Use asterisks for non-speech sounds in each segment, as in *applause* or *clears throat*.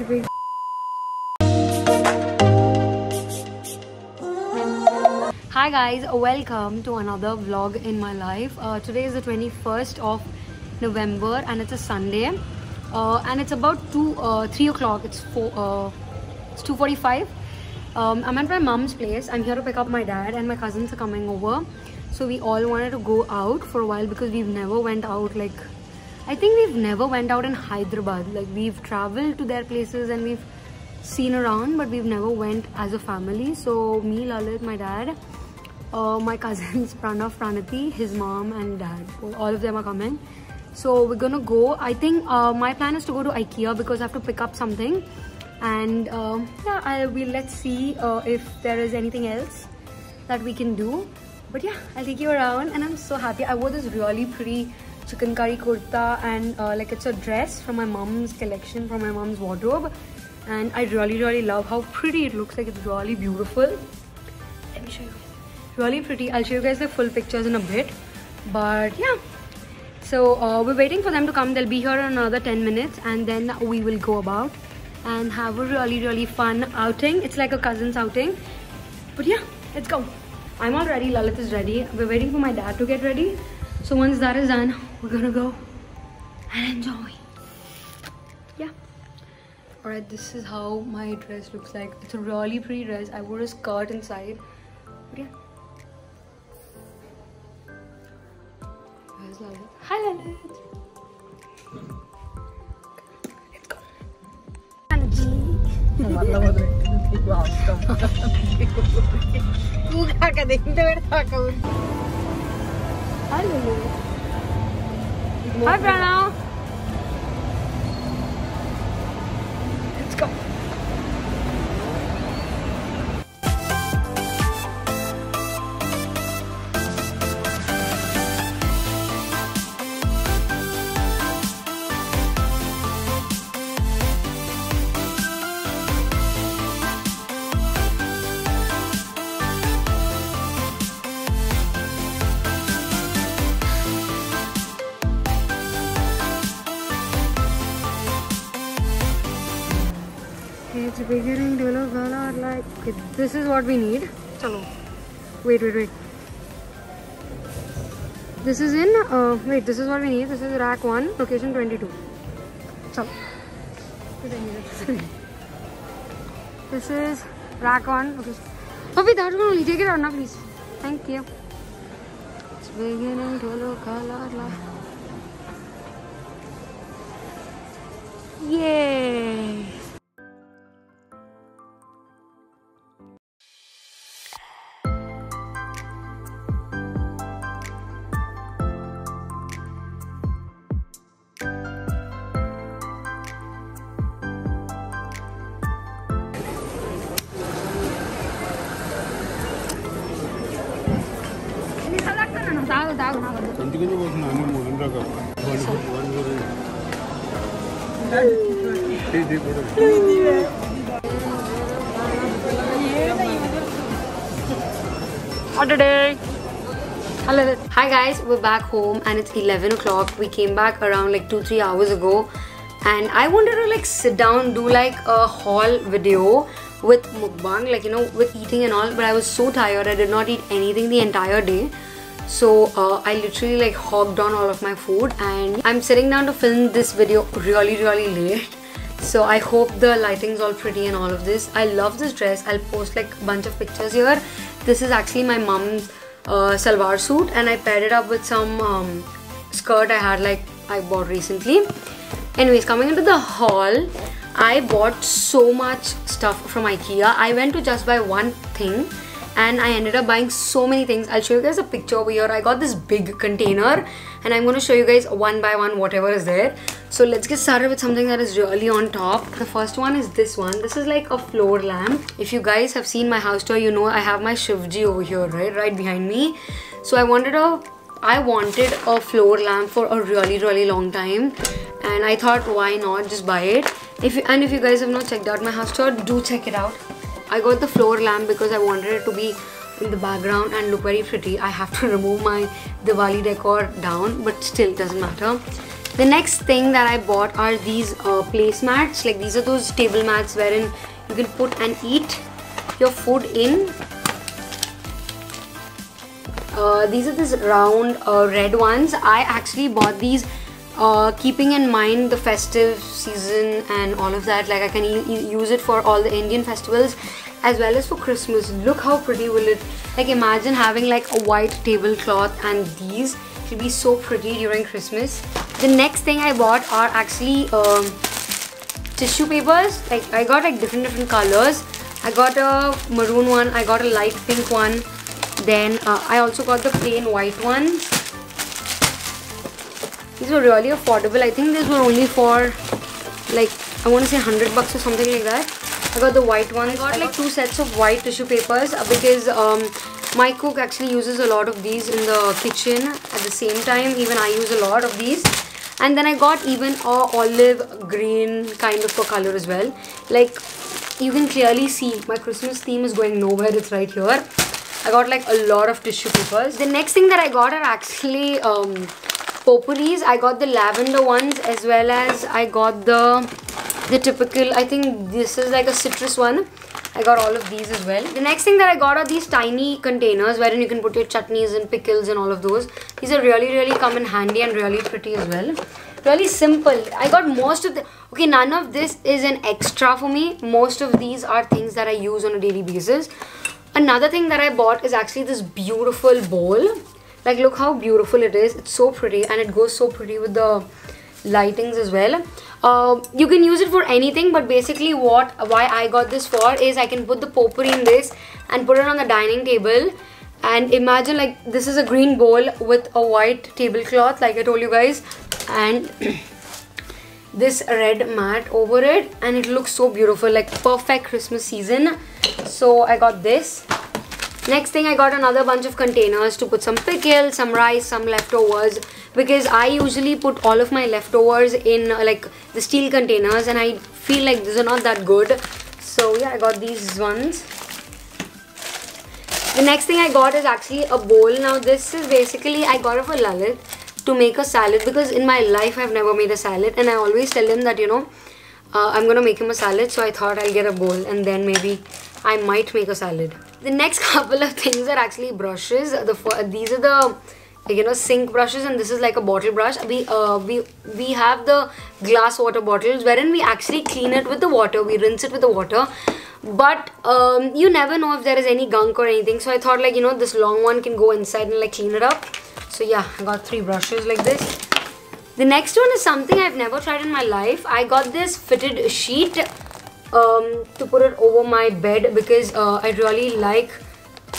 a big Hi guys, welcome to another vlog in my life. Uh, today is the 21st of November and it's a Sunday. Uh, and it's about 2, uh, 3 o'clock. It's 4, uh, it's 2.45. Um, I'm at my mom's place. I'm here to pick up my dad and my cousins are coming over. So we all wanted to go out for a while because we've never went out like... I think we've never went out in Hyderabad. Like we've traveled to their places and we've seen around but we've never went as a family. So me lalit my dad uh, my *laughs* cousins pranav pranati his mom and dad all of them are coming. So we're gonna go. I think uh, my plan is to go to ikea because i have to pick up something. And uh, yeah I will let's see uh, if there is anything else that we can do. But yeah i'll take you around and i'm so happy. I wore this really pretty chikankari kurta and uh, like it's a dress from my mom's collection from my mom's wardrobe. And I really really love how pretty it looks. Like it's really beautiful. Let me show you. Really pretty. I'll show you guys the full pictures in a bit. But yeah. So uh, we're waiting for them to come. They'll be here in another 10 minutes and then we will go about and have a really really fun outing. It's like a cousin's outing. But yeah let's go. I'm all ready. Lalit is ready. We're waiting for my dad to get ready. So once that is done we're gonna go and enjoy yeah Alright, this is how my dress looks like. It's a really pretty dress. I wore a skirt inside. But yeah. Where's Lalit? Hi Lalit! Let's go. Hi Lulu. Hi Pranav! Beginning to look a lot like okay, this is what we need. Chalo. Wait, wait, wait. This is in uh wait, this is what we need. This is rack one, location 22. Chalo. This is rack one. Okay. Papi, that's gonna take it out now, please. Thank you. It's beginning to look a lot like Yay! తాగు నాకు ఎందుకని పోతున్నా అన్ని మూడు రకాలు one one Hello. Hi guys, we're back home and it's 11 o'clock. We came back around like 2-3 hours ago and I wanted to like sit down do like a haul video with mukbang like you know with eating and all but I was so tired I did not eat anything the entire day so uh, I literally like hogged on all of my food and I'm sitting down to film this video really really late. So I hope the lighting's all pretty and all of this. I love this dress. I'll post like a bunch of pictures here. This is actually my mom's uh, salwar suit and I paired it up with some um, skirt I had like I bought recently. Anyways coming into the haul I bought so much stuff from Ikea. I went to just buy one thing and I ended up buying so many things. I'll show you guys a picture over here. I got this big container and I'm going to show you guys one by one whatever is there. So let's get started with something that is really on top. The first one is this one. This is like a floor lamp. If you guys have seen my house tour, you know I have my Shivji over here, right? Right behind me. So I wanted a I wanted a floor lamp for a really really long time and I thought why not just buy it. If you, and if you guys have not checked out my house tour, do check it out. I got the floor lamp because I wanted it to be in the background and look very pretty. I have to *laughs* remove my Diwali decor down but still doesn't matter. The next thing that I bought are these uh, placemats. Like these are those table mats wherein you can put and eat your food in. Uh, these are these round uh, red ones. I actually bought these uh, keeping in mind the festive season and all of that. Like I can e use it for all the Indian festivals as well as for Christmas. Look how pretty will it, like imagine having like a white tablecloth and these should be so pretty during Christmas. The next thing I bought are actually um, tissue papers. Like I got like different different colors. I got a maroon one, I got a light pink one. Then uh, I also got the plain white ones. These were really affordable. I think these were only for like I want to say 100 bucks or something like that. I got the white one. I got like two sets of white tissue papers uh, because um, my cook actually uses a lot of these in the kitchen at the same time even I use a lot of these and then I got even a olive green kind of a color as well like you can clearly see my Christmas theme is going nowhere it's right here I got like a lot of tissue papers the next thing that I got are actually um, potpourris I got the lavender ones as well as I got the the typical I think this is like a citrus one. I got all of these as well. The next thing that I got are these tiny containers wherein you can put your chutneys and pickles and all of those. These are really really come in handy and really pretty as well. Really simple. I got most of the okay none of this is an extra for me. Most of these are things that I use on a daily basis. Another thing that I bought is actually this beautiful bowl like look how beautiful it is. It's so pretty and it goes so pretty with the lightings as well. Uh, you can use it for anything but basically what why I got this for is I can put the potpourri in this and put it on the dining table. And imagine like this is a green bowl with a white tablecloth like I told you guys and *clears throat* this red mat over it. And it looks so beautiful like perfect Christmas season. So I got this Next thing I got another bunch of containers to put some pickle, some rice, some leftovers because I usually put all of my leftovers in uh, like the steel containers and I feel like these are not that good. So yeah, I got these ones. The next thing I got is actually a bowl. Now this is basically I got it for Lalit to make a salad because in my life I've never made a salad and I always tell him that you know uh, I'm gonna make him a salad so I thought I'll get a bowl and then maybe I might make a salad. The next *laughs* couple of things are actually brushes. The These are the you know sink brushes and this is like a bottle brush. We uh, we we have the glass water bottles wherein we actually clean it with the water. We rinse it with the water. But um, you never know if there is any gunk or anything. So I thought like you know this long one can go inside and like clean it up. So yeah I got three brushes like this. The next one is something I've never tried in my life. I got this fitted sheet um, to put it over my bed because uh, I really like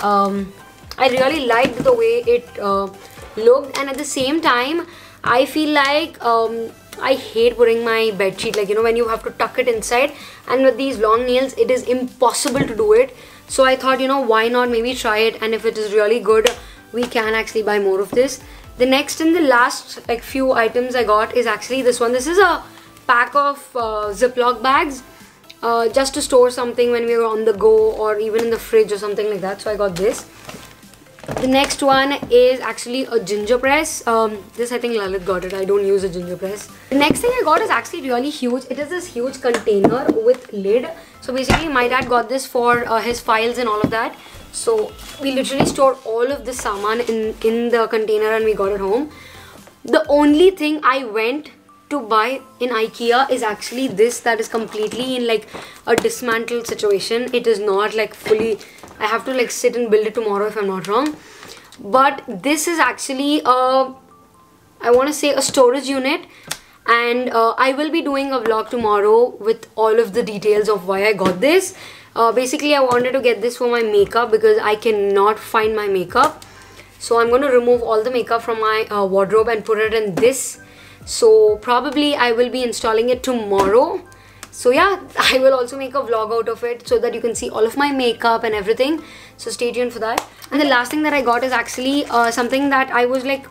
um, I really liked the way it uh, looked. And at the same time I feel like um, I hate putting my bed sheet like you know when you have to tuck it inside and with these long nails it is impossible to do it. So I thought you know why not? Maybe try it. And if it is really good we can actually buy more of this. The next and the last like few items I got is actually this one. This is a pack of uh, ziploc bags uh, just to store something when we were on the go or even in the fridge or something like that. So I got this. The next one is actually a ginger press. Um, this I think Lalit got it. I don't use a ginger press. The next thing I got is actually really huge. It is this huge container with lid. So basically my dad got this for uh, his files and all of that. So we literally stored all of the saman in in the container and we got it home. The only thing I went to buy in Ikea is actually this that is completely in like a dismantled situation. It is not like fully, I have to like sit and build it tomorrow if I'm not wrong. But this is actually a, I want to say a storage unit and uh, I will be doing a vlog tomorrow with all of the details of why I got this. Uh, basically I wanted to get this for my makeup because I cannot find my makeup. So I'm going to remove all the makeup from my uh, wardrobe and put it in this so probably I will be installing it tomorrow. So yeah *laughs* I will also make a vlog out of it so that you can see all of my makeup and everything. So stay tuned for that. And the last thing that I got is actually uh, something that I was like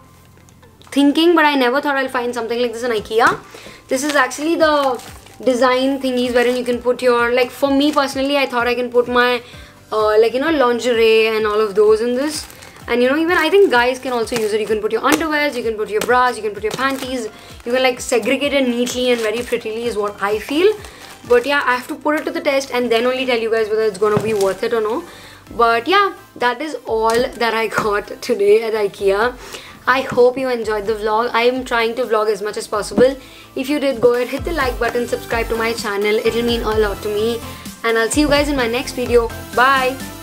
thinking but I never thought I'll find something like this in Ikea. This is actually the design thingies wherein you can put your like for me personally I thought I can put my uh, like you know lingerie and all of those in this and you know even i think guys can also use it you can put your underwears you can put your bras you can put your panties you can like segregate it neatly and very prettily is what i feel but yeah i have to put it to the test and then only tell you guys whether it's gonna be worth it or no but yeah that is all that i *laughs* got today at ikea I hope you enjoyed the vlog. I am trying to vlog as much as possible. If you did, go ahead, hit the like button, subscribe to my channel. It'll mean a lot to me. And I'll see you guys in my next video. Bye.